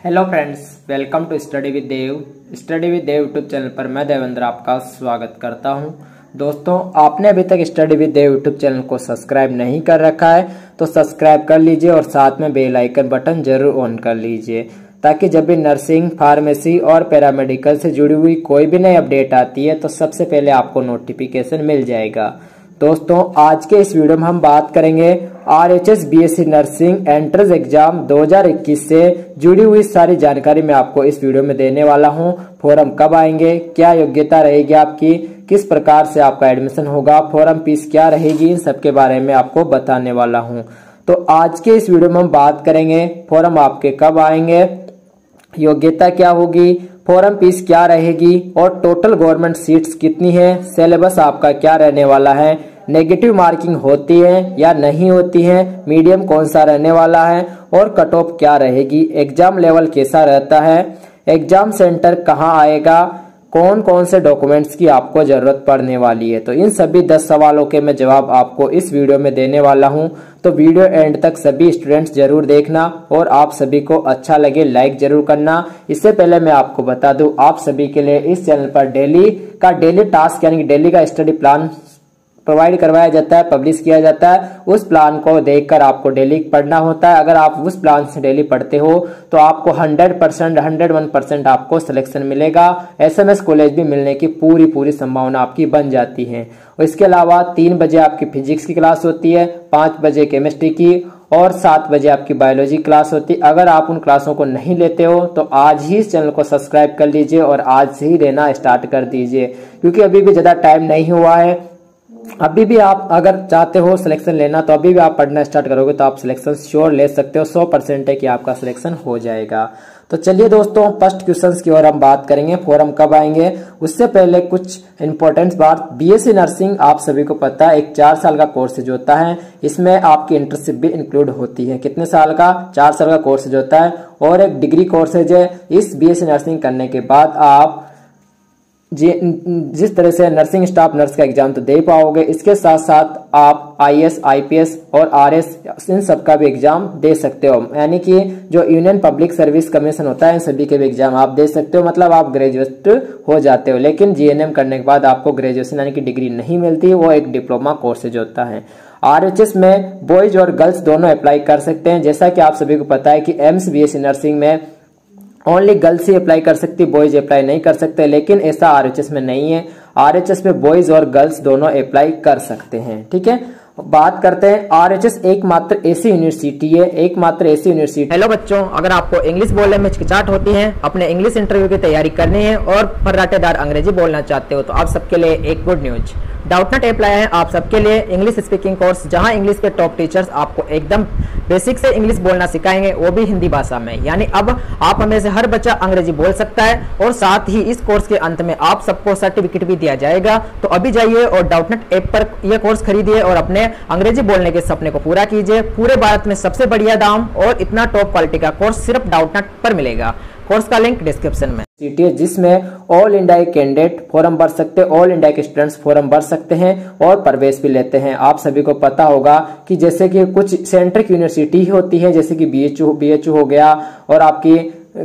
Hello friends welcome to study with Dev study with Dev YouTube channel पर मैं देवेंद्र आपका स्वागत करता हूँ। दोस्तों, आपने अभी तक study with Dev YouTube channel को सब्सक्राइब नहीं कर रखा है तो सब्सक्राइब कर लीजिए और साथ में बेल आइकन बटन ज़रूर ऑन कर लीजिए, ताकि जब भी नर्सिंग फार्मेसी और पैरामेडिकल से जुड़ी हुई कोई भी नई अपडेट आती है तो सबसे पहले आपको नोटिफिकेशन मिल जाएगा। दोस्तों, आज के इस वीडियो में हम बात करेंगे R H S B S C nursing entrance exam 2021 से जुड़ी हुई सारी जानकारी मैं आपको इस वीडियो में देने वाला हूँ। फॉर्म कब आएँगे, क्या योग्यता रहेगी आपकी, किस प्रकार से आपका एडमिशन होगा, फॉर्म फ़ीस क्या रहेगी, इन सब के बारे में आपको बताने वाला हूँ। तो आज के इस वीडियो में हम बात करेंगे, फॉर्म आपके कब आएँगे, योग्यता क्या होगी, फॉरम फ़ीस क्या रहेगी, और टोटल गवर्नमेंट सीट्स कितनी है सिलेबस आपका क्या रहने वाला है नेगेटिव मार्किंग होती है या नहीं होती है मीडियम कौन सा रहने वाला है और कट ऑफ़ क्या रहेगी एग्ज़ाम लेवल कैसा रहता है एग्ज़ाम सेंटर कहाँ आएगा कौन कौन से डॉक्यूमेंट्स की आपको ज़रूरत पड़ने वाली है। तो इन सभी दस सवालों के मैं जवाब आपको इस वीडियो में देने वाला हूँ। तो वीडियो एंड तक सभी स्टूडेंट्स ज़रूर देखना और आप सभी को अच्छा लगे लाइक ज़रूर करना। इससे पहले मैं आपको बता दूँ, आप सभी के लिए इस चैनल पर डेली का डेली टास्क यानी डेली का स्टडी प्लान प्रोवाइड करवाया जाता है, पब्लिश किया जाता है, उस प्लान को देखकर आपको डेली पढ़ना होता है। अगर आप उस प्लान से डेली पढ़ते हो तो आपको 100 परसेंट हंड्रेड वन परसेंट आपको सिलेक्शन मिलेगा। एसएमएस कॉलेज भी मिलने की पूरी पूरी संभावना आपकी बन जाती है। इसके अलावा तीन बजे आपकी फिजिक्स की क्लास होती है, पाँच बजे केमिस्ट्री की और सात बजे आपकी बायोलॉजी क्लास होती है। अगर आप उन क्लासों को नहीं लेते हो तो आज ही इस चैनल को सब्सक्राइब कर लीजिए और आज ही लेना स्टार्ट कर दीजिए। क्योंकि अभी भी ज़्यादा टाइम नहीं हुआ है अभी भी आप अगर चाहते हो सिलेक्शन लेना तो अभी भी आप पढ़ना स्टार्ट करोगे तो आप सिलेक्शन श्योर ले सकते हो, सौ परसेंट है कि आपका सिलेक्शन हो जाएगा। तो चलिए दोस्तों फ़र्स्ट क्वेश्चन की ओर हम बात करेंगे फॉरम कब आएँगे? उससे पहले कुछ इंपॉर्टेंट बात बीएससी नर्सिंग आप सभी को पता है, एक चार साल का कोर्स जो होता है, इसमें आपकी इंटर्नशिप भी इंक्लूड होती है। कितने साल का? चार साल का कोर्स जो होता है, और एक डिग्री कोर्स है इस बीएससी नर्सिंग करने के बाद आप जिस तरह से नर्सिंग स्टाफ नर्स का एग्ज़ाम तो दे पाओगे, इसके साथ साथ आप आईएएस आईपीएस और आरएस इन सब का भी एग्ज़ाम दे सकते हो। यानी कि जो यूनियन पब्लिक सर्विस कमीशन होता है सभी के भी एग्ज़ाम आप दे सकते हो। मतलब आप ग्रेजुएट हो जाते हो, लेकिन जीएनएम करने के बाद आपको ग्रेजुएशन यानी कि डिग्री नहीं मिलती, वो एक डिप्लोमा कोर्सेज होता है। आरएचएस में बॉयज़ और गर्ल्स दोनों अप्लाई कर सकते हैं। जैसा कि आप सभी को पता है कि एम्स बी नर्सिंग में ओनली गर्ल्स ही अप्लाई कर सकती बॉयज़ अप्लाई नहीं कर सकते, लेकिन ऐसा आरएचएस में नहीं है। आरएचएस में बॉयज़ और गर्ल्स दोनों अप्लाई कर सकते हैं, ठीक है? बात करते हैं आरएचएस एकमात्र ऐसी यूनिवर्सिटी है, एकमात्र ऐसी यूनिवर्सिटी हेलो बच्चों, अगर आपको इंग्लिश बोलने में हिचकिचाहट होती है, अपने इंग्लिश इंटरव्यू की तैयारी करनी है, और फर्राटेदार अंग्रेज़ी बोलना चाहते हो तो आप सबके लिए एक गुड न्यूज़ डाउटनेट ऐप लाया है आप सबके लिए इंग्लिश स्पीकिंग कोर्स जहाँ इंग्लिश के टॉप टीचर्स आपको एकदम बेसिक से इंग्लिश बोलना सिखाएँगे, वो भी हिंदी भाषा में। यानी अब आप हमें से हर बच्चा अंग्रेज़ी बोल सकता है और साथ ही इस कोर्स के अंत में आप सबको सर्टिफिकेट भी दिया जाएगा। तो अभी जाइए और डाउटनेट ऐप पर यह कोर्स खरीदिए और अपने अंग्रेज़ी बोलने के सपने को पूरा कीजिए। पूरे भारत में सबसे बढ़िया दाम और इतना टॉप क्वालिटी का कोर्स सिर्फ़ डाउटनेट पर मिलेगा। कोर्स का लिंक डिस्क्रिप्शन में। सीटी है जिसमें ऑल इंडिया कैंडिडेट फॉर्म भर सकते हैं ऑल इंडिया के स्टूडेंट्स फॉर्म भर सकते हैं और प्रवेश भी लेते हैं। आप सभी को पता होगा कि जैसे कि कुछ सेंटर की यूनिवर्सिटी होती है, जैसे कि बीएचयू बीएचयू हो गया और आपकी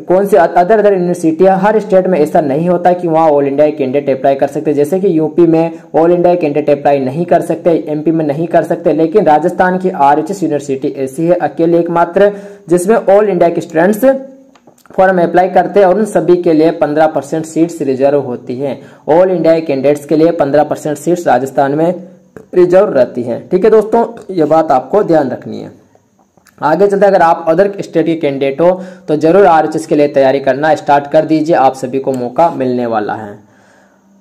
कौन सी अदर अदर यूनिवर्सिटियाँ हर स्टेट में ऐसा नहीं होता कि वहाँ ऑल इंडिया कैंडिडेट अप्लाई कर सकते। जैसे कि यूपी में ऑल इंडिया कैंडिडेट अप्लाई नहीं कर सकते एमपी में नहीं कर सकते, लेकिन राजस्थान की आरएचएस यूनिवर्सिटी ऐसी है अकेले एकमात्र, जिसमें ऑल इंडिया के स्टूडेंट्स फॉर्म अप्लाई करते हैं और उन सभी के लिए 15 परसेंट सीट्स रिज़र्व होती हैं। ऑल इंडिया कैंडिडेट्स के लिए 15 परसेंट सीट्स राजस्थान में रिज़र्व रहती हैं। ठीक है दोस्तों, ये बात आपको ध्यान रखनी है। आगे चलते अगर आप अदर स्टेट के कैंडिडेट हो तो ज़रूर आरएचएस के लिए तैयारी करना स्टार्ट कर दीजिए। आप सभी को मौका मिलने वाला है।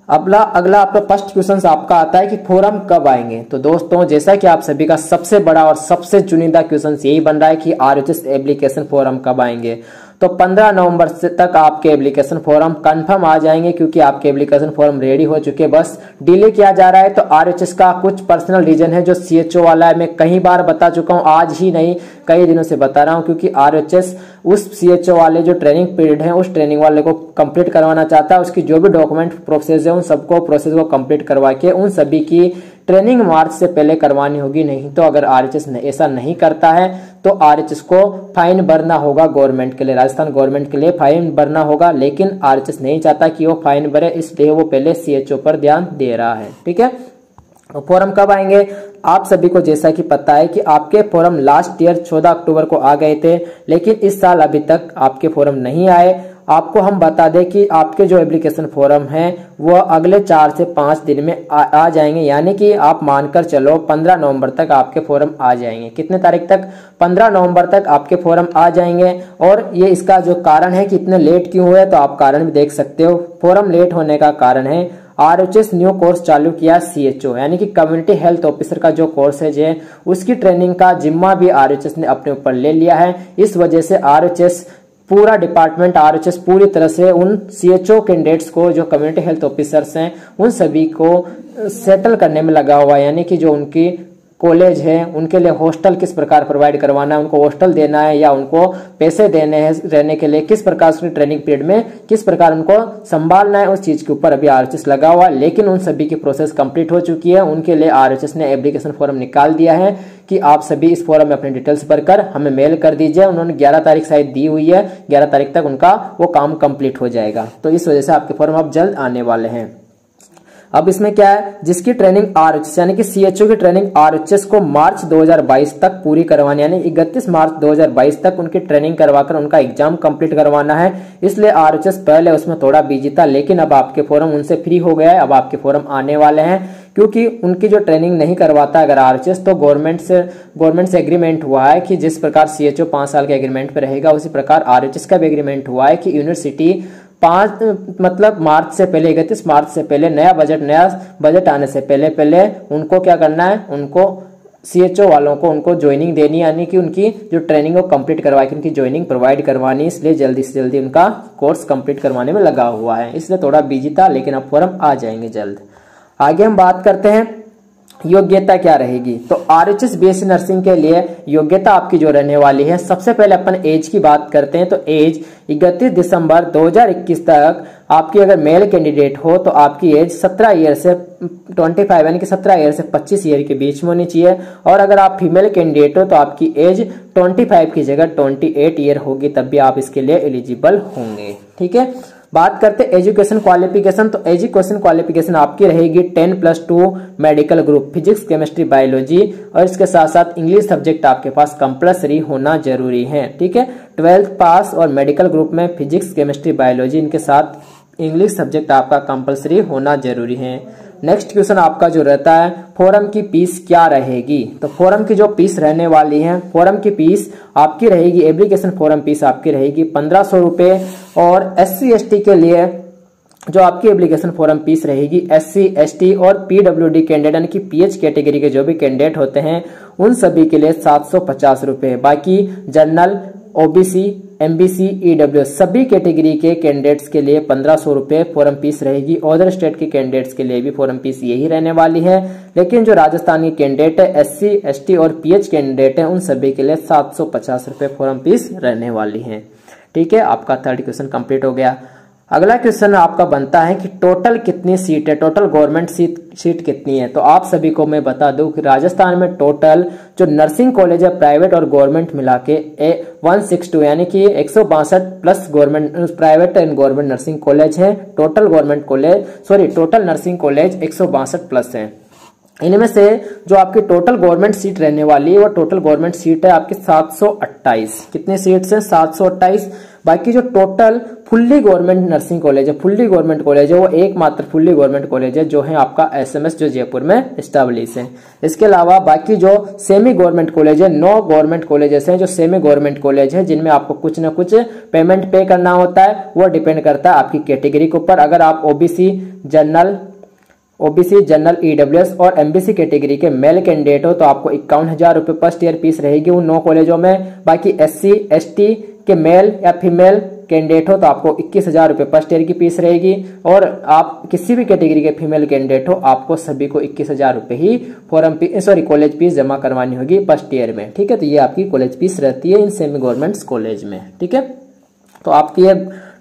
अगला अगला आपका फ़र्स्ट क्वेश्चन आपका आता है कि फोरम कब आएँगे? तो दोस्तों, जैसा कि आप सभी का सबसे बड़ा और सबसे चुनिंदा क्वेश्चन यही बन रहा है कि आरएचएस एप्लीकेशन फोरम कब आएँगे? तो 15 नवंबर से तक आपके एप्लीकेशन फॉर्म कंफर्म आ जाएँगे क्योंकि आपके एप्लीकेशन फॉर्म रेडी हो चुके बस डिले किया जा रहा है तो आरएचएस का कुछ पर्सनल रीजन है जो सीएचओ वाला है। मैं कई बार बता चुका हूँ, आज ही नहीं, कई दिनों से बता रहा हूँ, क्योंकि आरएचएस उस सीएचओ वाले जो ट्रेनिंग पीरियड है, उस ट्रेनिंग वाले को कंप्लीट करवाना चाहता है। उसकी जो भी डॉक्यूमेंट प्रोसेस है, उन सबको प्रोसेस को कंप्लीट करवा के उन सभी की ट्रेनिंग मार्च से पहले करवानी होगी, नहीं तो अगर आरएचएस ऐसा नहीं करता है तो आरएचएस को फाइन भरना होगा गवर्नमेंट के लिए, राजस्थान गवर्नमेंट के लिए फाइन भरना होगा, लेकिन आरएचएस नहीं चाहता कि वो फाइन भरे, इसलिए वो पहले सीएचओ पर ध्यान दे रहा है, ठीक है? फॉरम कब आएँगे? आप सभी को जैसा कि पता है कि आपके फॉरम लास्ट ईयर 14 अक्टूबर को आ गए थे, लेकिन इस साल अभी तक आपके फॉरम नहीं आए। आपको हम बता दें कि आपके जो एप्लीकेशन फॉर्म है वो अगले चार से पाँच दिन में आ, आ जाएँगे। यानी कि आप मानकर चलो पंद्रह नवंबर तक आपके फॉर्म आ जाएँगे। कितने तारीख तक? पंद्रह नवंबर तक आपके फॉर्म आ जाएँगे। और ये इसका जो कारण है कि इतने लेट क्यों हुए तो आप कारण भी देख सकते हो। फॉर्म लेट होने का कारण है R H S new course चालू किया सी एच ओ यानी कि कम्युनिटी हेल्थ ऑफिसर का जो कोर्स है जो उसकी ट्रेनिंग का जिम्मा भी आर एच एस ने अपने ऊपर ले लिया है। इस वजह से आर एच एस पूरा डिपार्टमेंट आर एच एस पूरी तरह से उन सी एच ओ कैंडिडेट्स को, जो कम्युनिटी हेल्थ ऑफिसर्स हैं, उन सभी को सेटल करने में लगा हुआ है, यानी कि जो उनकी कॉलेज है, उनके लिए हॉस्टल किस प्रकार प्रोवाइड करवाना है, उनको हॉस्टल देना है या उनको पैसे देने हैं रहने के लिए, किस प्रकार से ट्रेनिंग पीरियड में, किस प्रकार उनको संभालना है, उस चीज़ के ऊपर अभी आरएचएस लगा हुआ है, लेकिन उन सभी की प्रोसेस कंप्लीट हो चुकी है। उनके लिए आरएचएस ने एप्लीकेशन फॉर्म निकाल दिया है कि आप सभी इस फॉरम में अपने डिटेल्स भरकर हमें मेल कर दीजिए। उन्होंने 11 तारीख शायद दी हुई है 11 तारीख तक उनका वो काम कंप्लीट हो जाएगा। तो इस वजह से आपके फॉर्म अब जल्द आने वाले हैं। अब इसमें क्या है? जिसकी ट्रेनिंग आरएचएस यानी कि सीएचओ की ट्रेनिंग आरएचएस को मार्च 2022 तक पूरी करवानी यानी इकतीस मार्च 2022 तक उनकी ट्रेनिंग करवाकर उनका एग्ज़ाम कंप्लीट करवाना है। इसलिए आरएचएस पहले उसमें थोड़ा बिज़ी था, लेकिन अब आपके फॉर्म उनसे फ्री हो गया है। अब आपके फॉर्म आने वाले हैं, क्योंकि उनकी जो ट्रेनिंग नहीं करवाता अगर आरएचएस तो गवर्नमेंट से गवर्नमेंट से एग्रीमेंट हुआ है कि जिस प्रकार सीएचओ पाँच साल के एग्रीमेंट पे रहेगा, उसी प्रकार आरएचएस का भी एग्रीमेंट हुआ है कि यूनिवर्सिटी पाँच मतलब मार्च से पहले, इकतीस मार्च से पहले नया बजट नया बजट आने से पहले पहले उनको क्या करना है? उनको सीएचओ वालों को उनको ज्वाइनिंग देनी, यानी कि उनकी जो ट्रेनिंग वो कंप्लीट करवा के उनकी ज्वाइनिंग प्रोवाइड करवानी, इसलिए जल्दी से जल्दी उनका कोर्स कंप्लीट करवाने में लगा हुआ है। इसलिए थोड़ा बिज़ी था, लेकिन अब फॉर्म आ जाएँगे जल्द। आगे हम बात करते हैं योग्यता क्या रहेगी? तो R H S B nursing के लिए योग्यता आपकी जो रहने वाली है, सबसे पहले अपन एज की बात करते हैं तो एज इकतीस दिसंबर 2021 तक आपकी अगर मेल कैंडिडेट हो तो आपकी एज 17 ईयर से 25 यानी कि 17 ईयर से 25 ईयर के बीच में होनी चाहिए। और अगर आप फीमेल कैंडिडेट हो तो आपकी एज 25 की जगह 28 ईयर होगी, तब भी आप इसके लिए एलिजिबल होंगे। ठीक है? बात करते एजुकेशन क्वालिफिकेशन तो एजुकेशन क्वालिफिकेशन आपकी रहेगी ten plus two medical group, physics, chemistry, biology, और इसके साथ साथ इंग्लिश सब्जेक्ट आपके पास कंपल्सरी होना ज़रूरी है, ठीक है? ट्वेल्थ पास और मेडिकल ग्रुप में फिजिक्स, केमिस्ट्री, बायोलॉजी, इनके साथ इंग्लिश सब्जेक्ट आपका कंपल्सरी होना ज़रूरी है। नेक्स्ट क्वेश्चन आपका जो रहता है फोरम की फ़ीस क्या रहेगी? तो फोरम की जो फ़ीस रहने वाली है फोरम की फ़ीस आपकी रहेगी एप्लीकेशन फोरम फ़ीस आपकी रहेगी, पंद्रह सौ रुपए और एस सी के लिए जो आपकी एप्लीकेशन फॉर्म फ़ीस रहेगी एस सी और पीडब्ल्यूडी कैंडिडेट यानी कि पीएच कैटेगरी के जो भी कैंडिडेट होते हैं, उन सभी के लिए सात सौ पचास रुपए। बाकी जनरल ओबीसी एमबीसी ईडब्ल्यू सभी कैटेगरी के कैंडिडेट्स के लिए पंद्रह सौ रुपए फॉरम फ़ीस रहेगी। अदर स्टेट के कैंडिडेट्स के लिए भी फॉरम फ़ीस यही रहने वाली है। लेकिन जो राजस्थान के कैंडिडेट है एस सी एस टी और पीएच कैंडिडेट है, उन सभी के लिए सात सौ पचास रुपए फॉरम फ़ीस रहने वाली है। ठीक है, आपका थर्ड क्वेश्चन कंप्लीट हो गया। अगला क्वेश्चन आपका बनता है कि टोटल कितनी सीट है? टोटल गवर्नमेंट सीट सीट कितनी है? तो आप सभी को मैं बता दूँ कि राजस्थान में टोटल जो नर्सिंग कॉलेज है प्राइवेट और गवर्नमेंट मिला के, ए वन सिक्स टू यानी कि एक सौ बासठ plus government private and government nursing college है। Total government college sorry total nursing college एक सौ बासठ प्लस है। इनमें से जो आपकी टोटल गवर्नमेंट सीट रहने वाली है, वो टोटल गवर्नमेंट सीट है आपकी 728 कितने सीट्स हैं? 728 बाकी जो total fully government nursing college है फुल्ली गवर्नमेंट कॉलेज है, वो एकमात्र फुल्ली गवर्नमेंट कॉलेज है, जो है आपका एसएमएस जो जयपुर में स्टेब्लिश है। इसके अलावा बाकी जो सेमी गवर्नमेंट कॉलेज है नौ गवर्नमेंट कॉलेजेस हैं जो सेमी गवर्नमेंट कॉलेज है, जिनमें आपको कुछ ना कुछ पेमेंट पे करना होता है, वो डिपेंड करता है आपकी कैटेगरी के ऊपर। अगर आप OBC general OBC general EWS और एमबीसी कैटेगरी के मेल कैंडिडेट हो तो आपको इक्यावन हज़ार रुपए फ़र्स्ट ईयर फ़ीस रहेगी उन नौ कॉलेजों में। बाकी एससी एसटी के मेल या फीमेल कैंडिडेट हो तो आपको इक्कीस हज़ार रुपये फ़र्स्ट ईयर की फ़ीस रहेगी। और आप किसी भी कैटेगरी के फीमेल कैंडिडेट हो, आपको सभी को इक्कीस हज़ार रुपए ही फॉरम सॉरी कॉलेज फ़ीस जमा करवानी होगी फ़र्स्ट ईयर में। ठीक है तो ये आपकी कॉलेज फ़ीस रहती है इन सेमी गवर्नमेंट कॉलेज में। ठीक है? तो आपकी ये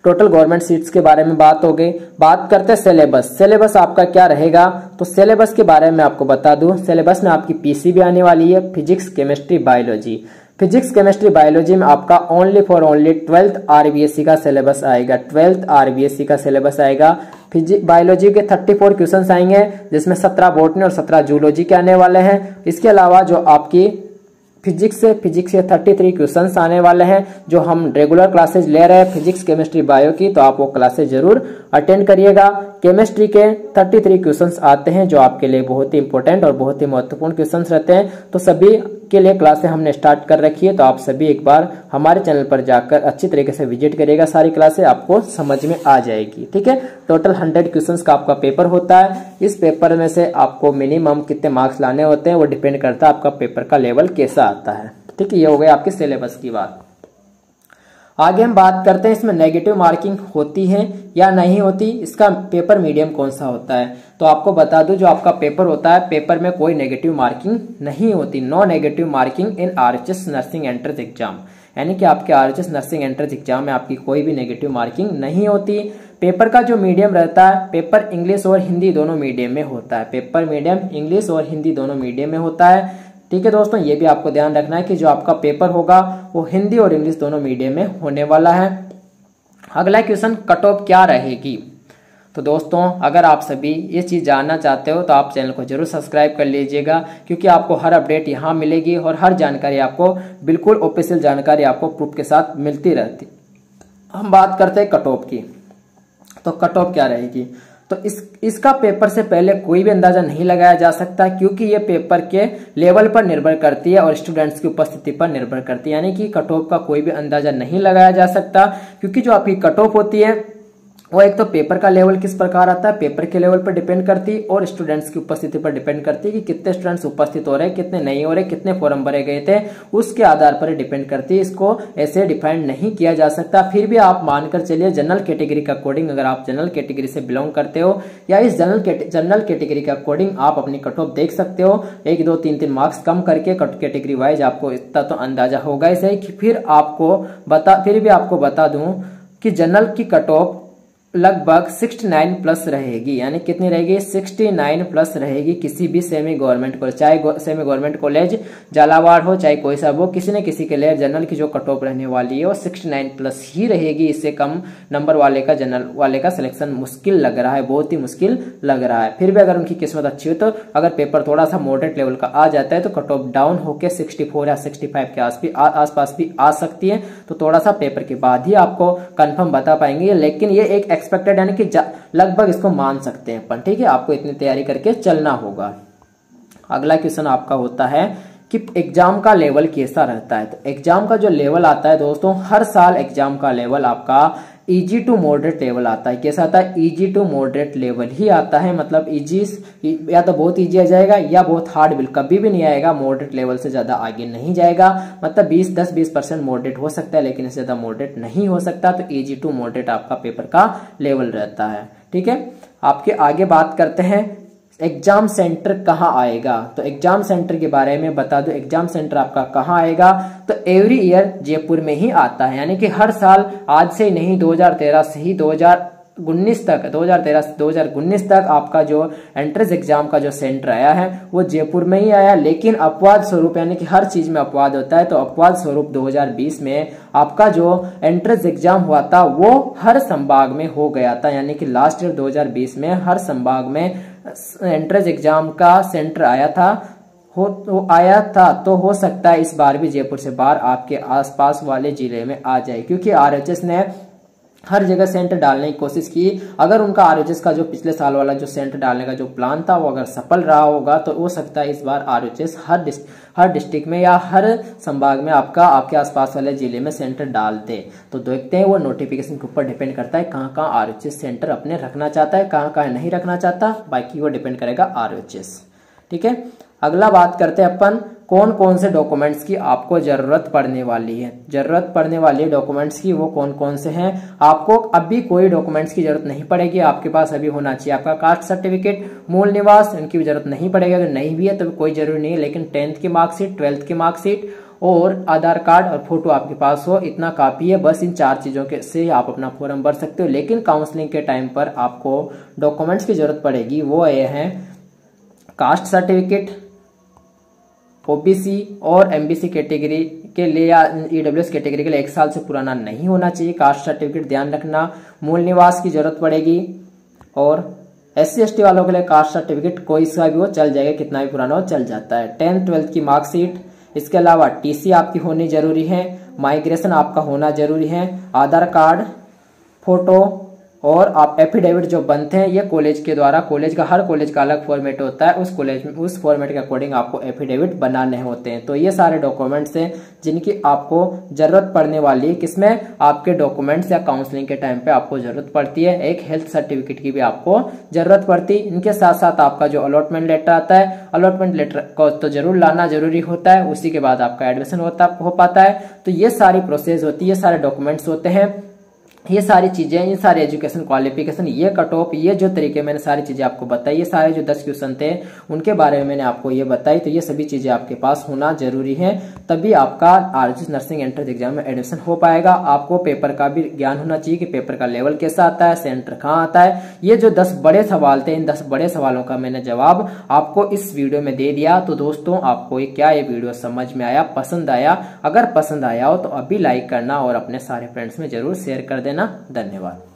टोटल गवर्नमेंट सीट्स के बारे में बात हो गई। बात करते हैं सिलेबस सिलेबस आपका क्या रहेगा? तो सिलेबस के बारे में आपको बता दूँ। सिलेबस में आपकी पीसी भी आने वाली है physics chemistry biology physics, chemistry, biology में आपका only for only twelfth RBSC का सिलेबस आएगा। ट्वेल्थ आरबीएससी का सिलेबस आएगा। फिजिक बायोलॉजी के 34 क्वेश्चंस आएँगे, जिसमें 17 बोटनी और 17 जूलॉजी के आने वाले हैं। इसके अलावा जो आपकी फिजिक्स से फिजिक्स के 33 क्वेश्चंस आने वाले हैं, जो हम रेगुलर क्लासेज ले रहे हैं फिजिक्स केमिस्ट्री बायो की तो आप वो क्लासेज ज़रूर अटेंड करिएगा। केमिस्ट्री के 33 क्वेश्चंस आते हैं, जो आपके लिए बहुत ही इंपॉर्टेंट और बहुत ही महत्वपूर्ण क्वेश्चन रहते हैं। तो सभी के लिए क्लासे हमने स्टार्ट कर रखी है तो आप सभी एक बार हमारे चैनल पर जाकर अच्छी तरीके से विज़िट करेगा सारी क्लासे आपको समझ में आ जाएगी, ठीक है? टोटल हंड्रेड क्वेश्चन का आपका पेपर होता है। इस पेपर में से आपको मिनिमम कितने मार्क्स लाने होते हैं, वो डिपेंड करता है आपका पेपर का लेवल कैसा आता है, ठीक है? ये हो गया आपके सिलेबस की बात। आगे हम बात करते हैं इसमें नेगेटिव मार्किंग होती है या नहीं होती, इसका पेपर मीडियम कौन सा होता है? तो आपको बता दूँ, जो आपका पेपर होता है पेपर में कोई नेगेटिव मार्किंग नहीं होती no negative marking in RHS nursing entrance exam यानी कि आपके आरएचएस नर्सिंग एंट्रेंस एग्ज़ाम में आपकी कोई भी नेगेटिव मार्किंग नहीं होती। पेपर का जो मीडियम रहता है पेपर इंग्लिश और हिंदी दोनों मीडियम में होता है। पेपर मीडियम इंग्लिश और हिंदी दोनों मीडियम में होता है। ठीक है दोस्तों, ये भी आपको ध्यान रखना है कि जो आपका पेपर होगा, वो हिंदी और इंग्लिश दोनों मीडियम में होने वाला है। अगला क्वेश्चन कट ऑफ़ क्या रहेगी? तो दोस्तों, अगर आप सभी ये चीज़ जानना चाहते हो तो आप चैनल को ज़रूर सब्सक्राइब कर लीजिएगा, क्योंकि आपको हर अपडेट यहाँ मिलेगी और हर जानकारी आपको, बिल्कुल ऑफिशियल जानकारी आपको प्रूफ के साथ मिलती रहती। हम बात करते हैं कट ऑफ़ की। तो कट ऑफ़ क्या रहेगी? तो इस, इसका पेपर से पहले कोई भी अंदाज़ा नहीं लगाया जा सकता, क्योंकि ये पेपर के लेवल पर निर्भर करती है और स्टूडेंट्स की उपस्थिति पर निर्भर करती है। यानी कि कट ऑफ़ का कोई भी अंदाज़ा नहीं लगाया जा सकता, क्योंकि जो आपकी कट ऑफ़ होती है वो एक तो पेपर का लेवल किस प्रकार आता है? पेपर के लेवल पर डिपेंड करती है और स्टूडेंट्स की उपस्थिति पर डिपेंड करती है कि कितने स्टूडेंट्स उपस्थित हो रहे हैं, कितने नहीं हो रहे, कितने फॉर्म भरे गए थे। उसके आधार पर डिपेंड करती है इसको ऐसे डिफाइंड नहीं किया जा सकता। फिर भी आप मानकर चलिए जनरल कैटेगरी का अकॉर्डिंग अगर आप जनरल कैटेगरी से बिलोंग करते हो, या इस जनरल जनरल कैटेगरी का अकॉर्डिंग आप अपनी कट ऑफ़ देख सकते हो। एक, दो, तीन तीन मार्क्स कम करके कट कैटेगरी वाइज आपको इतना तो अंदाज़ा होगा इसे। फिर आपको बता, फिर भी आपको बता दूँ कि जनरल की कट ऑफ़ लगभग 69 प्लस रहेगी, यानी कितनी रहेगी? 69 प्लस रहेगी किसी भी सेमी गवर्नमेंट कॉलेज चाहे सेमी गवर्नमेंट कॉलेज, झालावाड़ हो, चाहे कोई सा हो, किसी न किसी के लिए जनरल की जो कट ऑफ़ रहने वाली है, वो 69 प्लस ही रहेगी। इससे कम नंबर वाले का जनरल वाले का सिलेक्शन मुश्किल लग रहा है, बहुत ही मुश्किल लग रहा है। फिर भी अगर उनकी किस्मत अच्छी हो तो अगर पेपर थोड़ा सा मॉडरेट लेवल का आ जाता है तो कट ऑफ़ डाउन होकर सिक्सटी या सिक्सटी के आसपास भी आ सकती है। तो थोड़ा सा पेपर के बाद ही आपको कन्फर्म बता पाएँगे। लेकिन ये एक एक्सपेक्टेड यानी कि लगभग इसको मान सकते हैं अपन, ठीक है? आपको इतनी तैयारी करके चलना होगा। अगला क्वेश्चन आपका होता है कि एग्ज़ाम का लेवल कैसा रहता है? तो एग्ज़ाम का जो लेवल आता है दोस्तों, हर साल एग्ज़ाम का लेवल आपका इजी टू मॉडरेट लेवल आता है। कैसा आता है? इजी टू मॉडरेट लेवल ही आता है। मतलब इजी या तो बहुत इजी आ जाएगा या बहुत हार्ड बिल कभी भी नहीं आएगा मॉडरेट लेवल से ज़्यादा आगे नहीं जाएगा। मतलब 20 10 20 परसेंट मॉडरेट हो सकता है, लेकिन इससे ज़्यादा मॉडरेट नहीं हो सकता। तो इजी टू मॉडरेट आपका पेपर का लेवल रहता है। ठीक है? आपके आगे बात करते हैं। एग्ज़ाम सेंटर कहाँ आएगा? तो एग्ज़ाम सेंटर के बारे में बता दो, एग्ज़ाम सेंटर आपका कहाँ आएगा? तो एवरी ईयर जयपुर में ही आता है। यानी कि हर साल, आज से नहीं 2013 से ही 2019 तक 2013 से 2019 तक आपका जो एंट्रेंस एग्ज़ाम का जो सेंटर आया है, वो जयपुर में ही आया। लेकिन अपवाद स्वरूप, यानी कि हर चीज़ में अपवाद होता है तो अपवाद स्वरूप 2020 में आपका जो एंट्रेंस एग्ज़ाम हुआ था, वो हर संभाग में हो गया था। यानी कि लास्ट ईयर 2020 में हर संभाग में एंट्रेंस एग्ज़ाम का सेंटर आया था। हो तो आया था तो हो सकता है इस बार भी जयपुर से बाहर आपके आसपास वाले ज़िले में आ जाए, क्योंकि आरएचएस ने हर जगह सेंटर डालने की कोशिश की। अगर उनका आरएचएस का जो पिछले साल वाला जो सेंटर डालने का जो प्लान था, वो अगर सफल रहा होगा तो हो सकता है इस बार आरएचएस हर डिस्ट हर डिस्ट्रिक्ट में या हर संभाग में आपका, आपके आसपास वाले ज़िले में सेंटर डाल दे। तो देखते हैं वो नोटिफिकेशन के ऊपर डिपेंड करता है कहाँ कहाँ आर सेंटर अपने रखना चाहता है, कहाँ कहाँ नहीं रखना चाहता। बाकी वो डिपेंड करेगा आरएचएस ठीक है? अगला बात करते हैं अपन कौन कौन से डॉक्यूमेंट्स की आपको ज़रूरत पड़ने वाली है? ज़रूरत पड़ने वाली डॉक्यूमेंट्स की वो कौन कौन से हैं? आपको अभी कोई डॉक्यूमेंट्स की ज़रूरत नहीं पड़ेगी, आपके पास अभी होना चाहिए। आपका कास्ट सर्टिफिकेट मूल निवास, इनकी ज़रूरत नहीं पड़ेगी। अगर नहीं भी है तो कोई ज़रूरी नहीं है, लेकिन टेंथ की मार्कशीट ट्वेल्थ की मार्कशीट और आधार कार्ड और फ़ोटो आपके पास हो, इतना काफ़ी है। बस इन चार चीज़ों के से आप अपना फॉर्म भर सकते हो। लेकिन काउंसलिंग के टाइम पर आपको डॉक्यूमेंट्स की ज़रूरत पड़ेगी। वो ये है कास्ट सर्टिफिकेट ओबीसी और एमबीसी कैटेगरी के लिए या ईडब्ल्यूएस कैटेगरी के लिए एक साल से पुराना नहीं होना चाहिए। कास्ट सर्टिफिकेट ध्यान रखना। मूल निवास की ज़रूरत पड़ेगी। और एस सी वालों के लिए कास्ट सर्टिफिकेट कोई सा भी हो, चल जाएगा। कितना भी पुराना हो, चल जाता है। टेंथ, ट्वेल्थ की मार्कशीट। इसके अलावा टीसी आपकी होनी ज़रूरी है। माइग्रेशन आपका होना ज़रूरी है। आधार कार्ड, फ़ोटो और आप एफिडेविट जो बनते हैं, ये कॉलेज के द्वारा कॉलेज का हर कॉलेज का अलग फॉर्मेट होता है। उस कॉलेज में, उस फॉर्मेट के अकॉर्डिंग आपको एफिडेविट बनाने होते हैं। तो ये सारे डॉक्यूमेंट्स हैं जिनकी आपको ज़रूरत पड़ने वाली है। किसमें? आपके डॉक्यूमेंट्स या काउंसलिंग के टाइम पे आपको ज़रूरत पड़ती है। एक हेल्थ सर्टिफिकेट की भी आपको ज़रूरत पड़ती है। इनके साथ साथ आपका जो अलॉटमेंट लेटर आता है अलॉटमेंट लेटर को तो ज़रूर लाना ज़रूरी होता है। उसी के बाद आपका एडमिशन होता, हो पाता है। तो ये सारी प्रोसेस होती है सारे डॉक्यूमेंट्स होते हैं। ये सारी चीज़ें ये सारे एजुकेशन क्वालिफिकेशन ये कट ऑफ़ ये जो तरीके मैंने सारी चीज़ें आपको बताई, ये सारे जो दस क्वेश्चन थे, उनके बारे में मैंने आपको ये बताई तो ये सभी चीज़ें आपके पास होना ज़रूरी है, तभी आपका आरजीएस नर्सिंग एंट्रेंस एग्ज़ाम में एडमिशन हो पाएगा। आपको पेपर का भी ज्ञान होना चाहिए कि पेपर का लेवल कैसा आता है सेंटर कहाँ आता है। ये जो दस बड़े सवाल थे, इन दस बड़े सवालों का मैंने जवाब आपको इस वीडियो में दे दिया। तो दोस्तों, आपको ये क्या ये वीडियो समझ में आया, पसंद आया? अगर पसंद आया हो तो अभी लाइक करना और अपने सारे फ्रेंड्स में ज़रूर शेयर कर देना। देना। धन्यवाद।